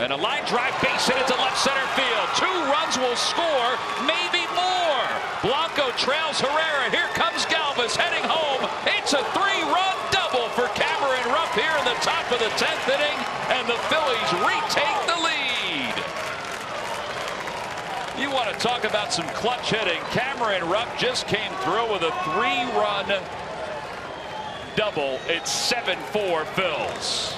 And a line drive base hit into left center field. Two runs will score, maybe more. Blanco trails Herrera. Here comes Galvis heading home. It's a three-run double for Cameron Rupp here in the top of the 10th inning. And the Phillies retake the lead. You want to talk about some clutch hitting. Cameron Rupp just came through with a three-run double. It's 7-4 Phils.